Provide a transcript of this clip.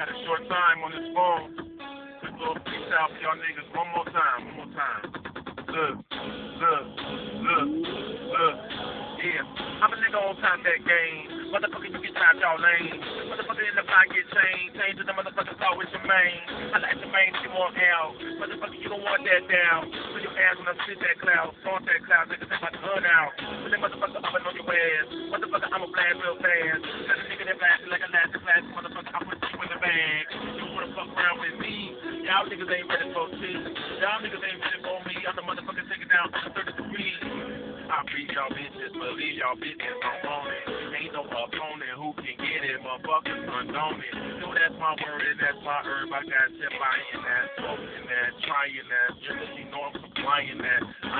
Got a short time on this phone. Quick little peace out for y'all niggas. One more time. One more time. Look, look, look, look. Yeah, I'm a nigga on top that game. Motherfucker, you can top y'all lane. Motherfucker in the pocket chain. Change to the motherfucker call with your main. I like your main, you want out. Motherfucker, you don't want that down. Put your ass when I spit that cloud. Start that cloud, nigga, take my gun out. Put that motherfucker up and on your ass. Motherfucker, I'ma blast real fast. Got a nigga that blast fuck around with me? Y'all niggas ain't ready for me. Y'all niggas ain't ready for me. I'm the motherfucker taking down 30 degrees. I beat y'all bitches, believe y'all bitches don't own it. Ain't no opponent who can get it, motherfuckers unknown it. No, that's my word and that's my herb. I got shit buying that, smoking that, trying that. Just you know I'm supplying that. I